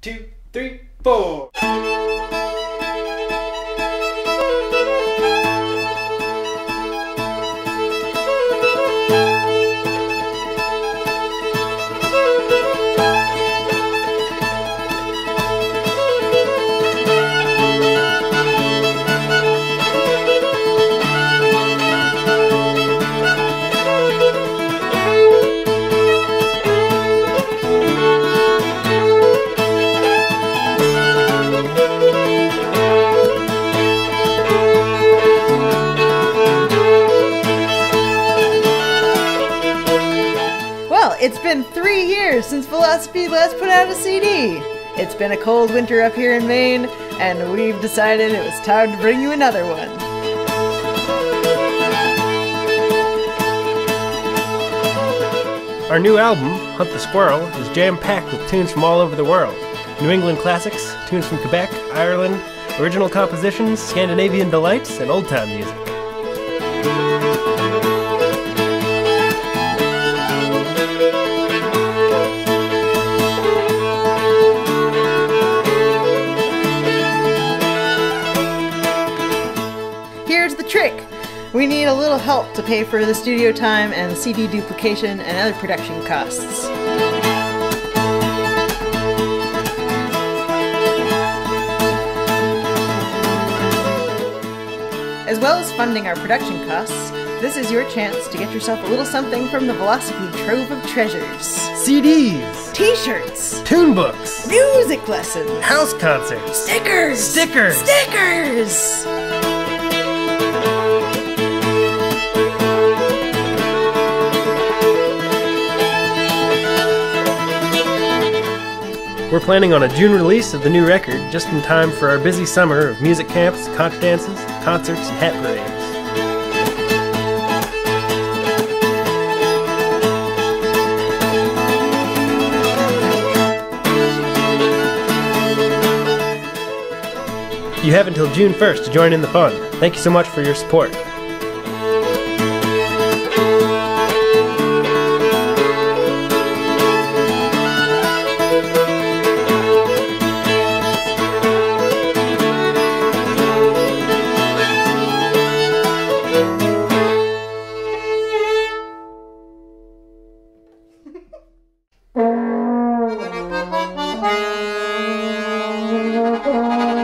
two, three, four. Well, it's been three years since Velocipede last put out a CD. It's been a cold winter up here in Maine, and we've decided it was time to bring you another one. Our new album, Hunt the Squirrel, is jam packed with tunes from all over the world New England classics, tunes from Quebec, Ireland, original compositions, Scandinavian delights, and old time music. Here's the trick we need a little help to pay for the studio time and CD duplication and other production costs. As well as funding our production costs, this is your chance to get yourself a little something from the Velocipede trove of treasures. CDs, T-shirts, tune books, music lessons, house concerts, stickers, Stickers. stickers. We're planning on a June release of the new record just in time for our busy summer of music camps, contra dances, concerts, and hat parades. You have until June 1st to join in the fun. Thank you so much for your support. Oh.